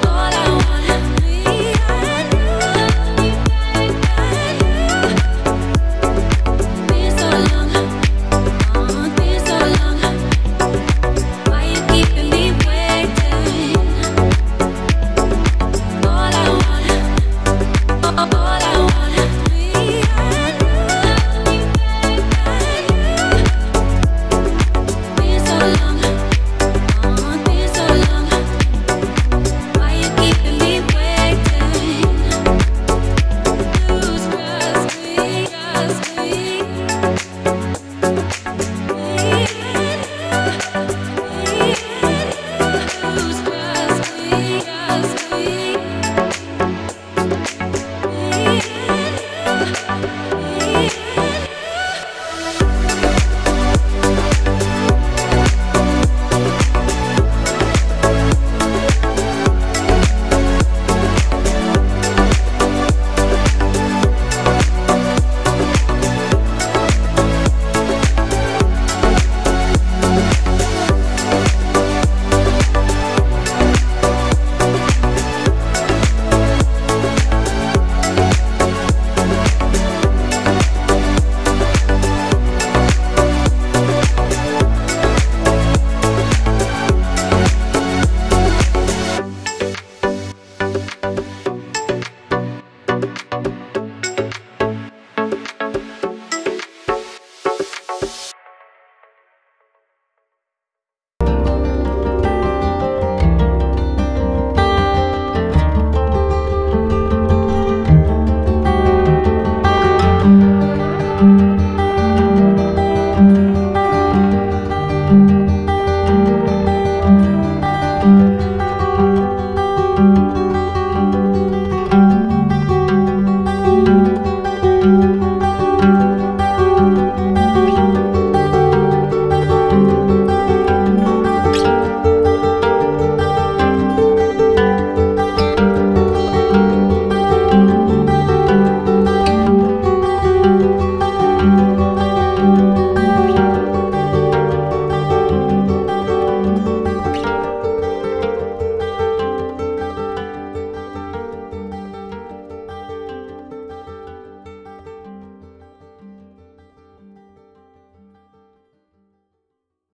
all I